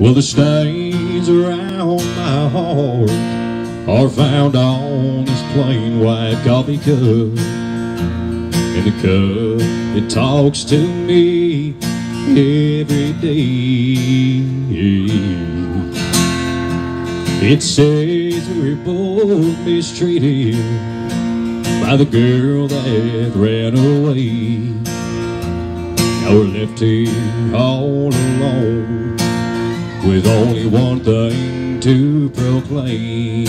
Well, the stains around my heart are found on this plain white coffee cup. And the cup, it talks to me every day. It says we're both mistreated by the girl that ran away. Now we're left here all alone with only one thing to proclaim.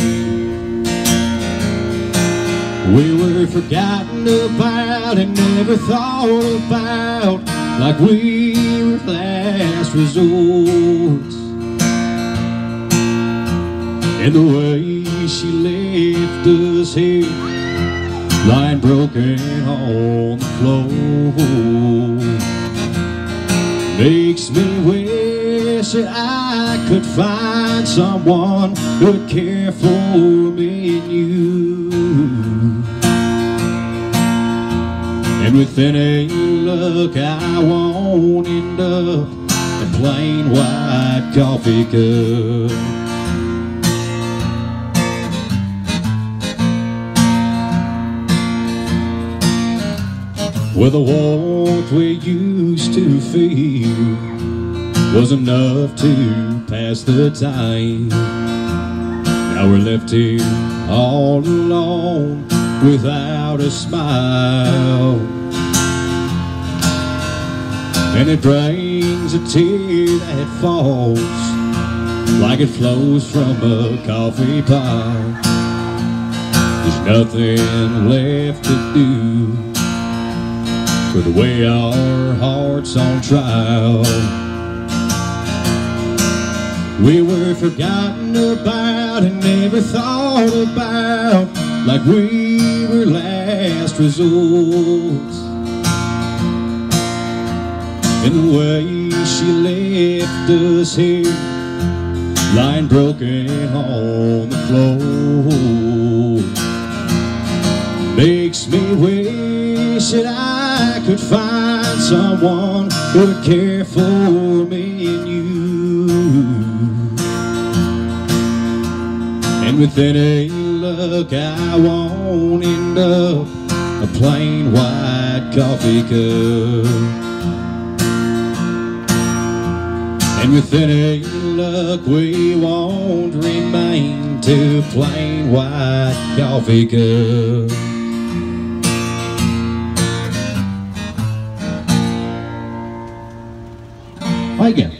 We were forgotten about and never thought about like we were last resort. And the way she left us here, lying broken on the floor, makes me wish that I could find someone who'd care for me and you. And with any luck, I won't end up a plain white coffee cup. Well, the warmth we used to feel was enough to pass the time. Now we're left here all alone without a smile. And it brings a tear that falls like it flows from a coffee pot. There's nothing left to do for the way our hearts on trial. We were forgotten about and never thought about like we were last resort. And the way she left us here, lying broken on the floor, makes me wish that I I could find someone who would care for me with any luck, I won't end up a plain white coffee cup. And with any luck, we won't remain two plain white coffee cups. Again.